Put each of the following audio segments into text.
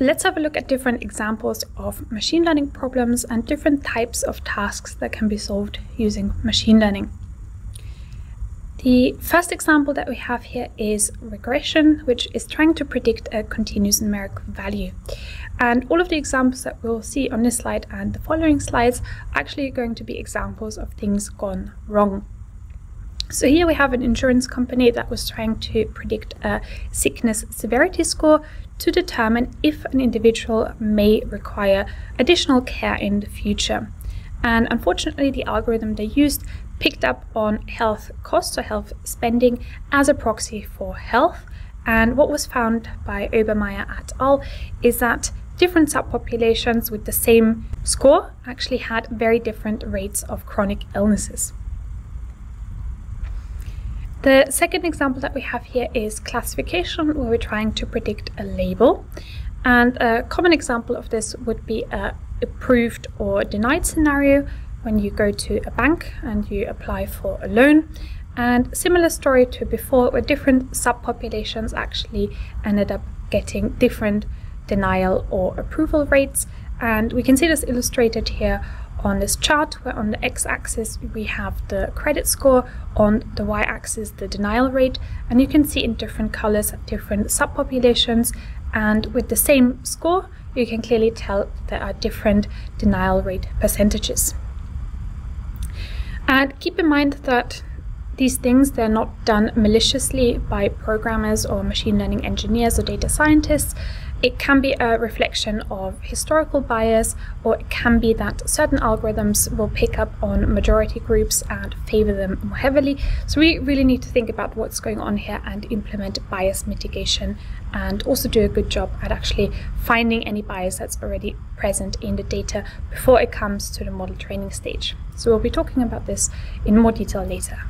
let's have a look at different examples of machine learning problems and different types of tasks that can be solved using machine learning. The first example that we have here is regression, which is trying to predict a continuous numeric value. And all of the examples that we'll see on this slide and the following slides are actually going to be examples of things gone wrong. So here we have an insurance company that was trying to predict a sickness severity score to determine if an individual may require additional care in the future. And unfortunately, the algorithm they used picked up on health costs or health spending as a proxy for health. And what was found by Obermeyer et al. is that different subpopulations with the same score actually had very different rates of chronic illnesses. The second example that we have here is classification, where we're trying to predict a label. And a common example of this would be a approved or denied scenario when you go to a bank and you apply for a loan. And similar story to before, where different subpopulations actually ended up getting different denial or approval rates. And we can see this illustrated here on this chart where on the x-axis we have the credit score, on the y-axis the denial rate, and you can see in different colors different subpopulations and with the same score you can clearly tell there are different denial rate percentages. And keep in mind that these things they're not done maliciously by programmers or machine learning engineers or data scientists it can be a reflection of historical bias, or it can be that certain algorithms will pick up on majority groups and favor them more heavily. So we really need to think about what's going on here and implement bias mitigation and also do a good job at actually finding any bias that's already present in the data before it comes to the model training stage. So we'll be talking about this in more detail later.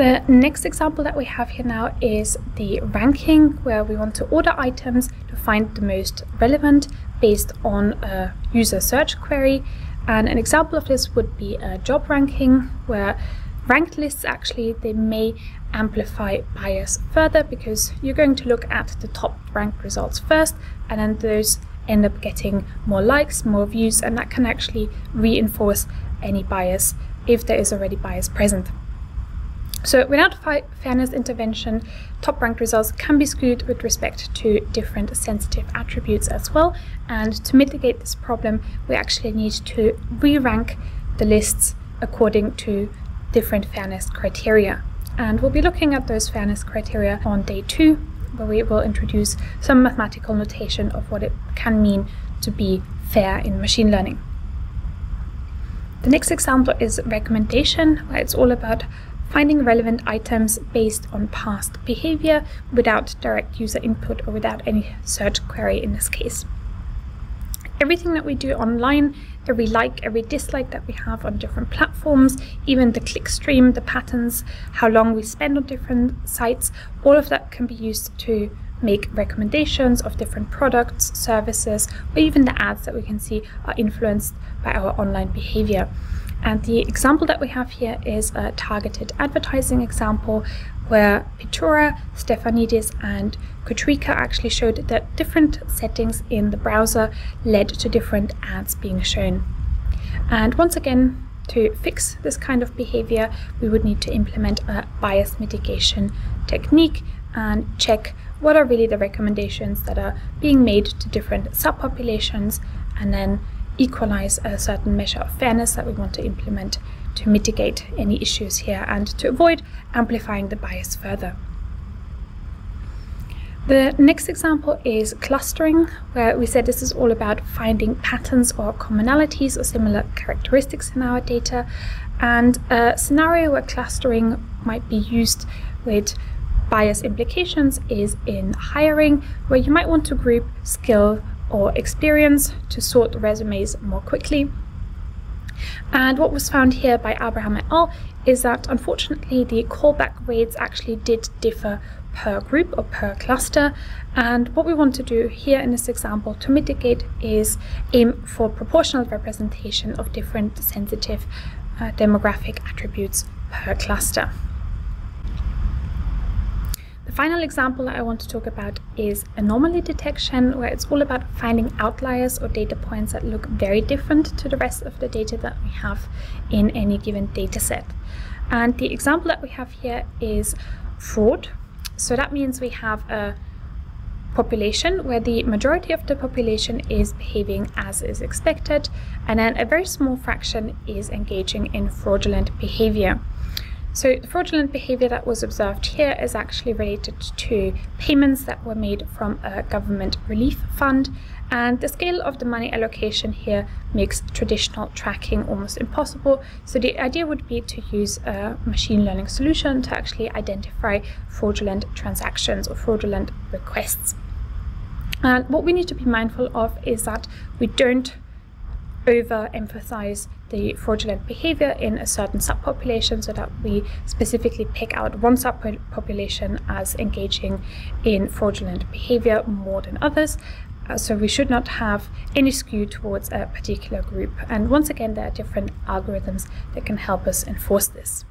The next example that we have here now is the ranking, where we want to order items to find the most relevant based on a user search query. And an example of this would be a job ranking, where ranked lists actually they may amplify bias further because you're going to look at the top ranked results first, and then those end up getting more likes, more views, and that can actually reinforce any bias if there is already bias present. So without fairness intervention, top ranked results can be skewed with respect to different sensitive attributes as well. And to mitigate this problem, we actually need to re-rank the lists according to different fairness criteria. And we'll be looking at those fairness criteria on day two, where we will introduce some mathematical notation of what it can mean to be fair in machine learning. The next example is recommendation, where it's all about finding relevant items based on past behavior without direct user input or without any search query in this case. Everything that we do online, every like, every dislike that we have on different platforms, even the click stream, the patterns, how long we spend on different sites, all of that can be used to make recommendations of different products, services, or even the ads that we can see are influenced by our online behavior. And the example that we have here is a targeted advertising example where Pitoura, Stefanidis, and Koutrika actually showed that different settings in the browser led to different ads being shown. And once again, to fix this kind of behavior, we would need to implement a bias mitigation technique and check what are really the recommendations that are being made to different subpopulations and then equalize a certain measure of fairness that we want to implement to mitigate any issues here and to avoid amplifying the bias further. The next example is clustering, where we said this is all about finding patterns or commonalities or similar characteristics in our data. And a scenario where clustering might be used with bias implications is in hiring, where you might want to group skill or experience to sort resumes more quickly. And what was found here by Abraham et al. is that unfortunately the callback rates actually did differ per group or per cluster. And what we want to do here in this example to mitigate is aim for proportional representation of different sensitive uh, demographic attributes per cluster. Final example I want to talk about is anomaly detection, where it's all about finding outliers or data points that look very different to the rest of the data that we have in any given data set. And the example that we have here is fraud. So that means we have a population where the majority of the population is behaving as is expected, and then a very small fraction is engaging in fraudulent behavior. So fraudulent behavior that was observed here is actually related to payments that were made from a government relief fund and the scale of the money allocation here makes traditional tracking almost impossible. So the idea would be to use a machine learning solution to actually identify fraudulent transactions or fraudulent requests. And what we need to be mindful of is that we don't overemphasize the fraudulent behavior in a certain subpopulation so that we specifically pick out one subpopulation as engaging in fraudulent behavior more than others. Uh, so we should not have any skew towards a particular group. And once again, there are different algorithms that can help us enforce this.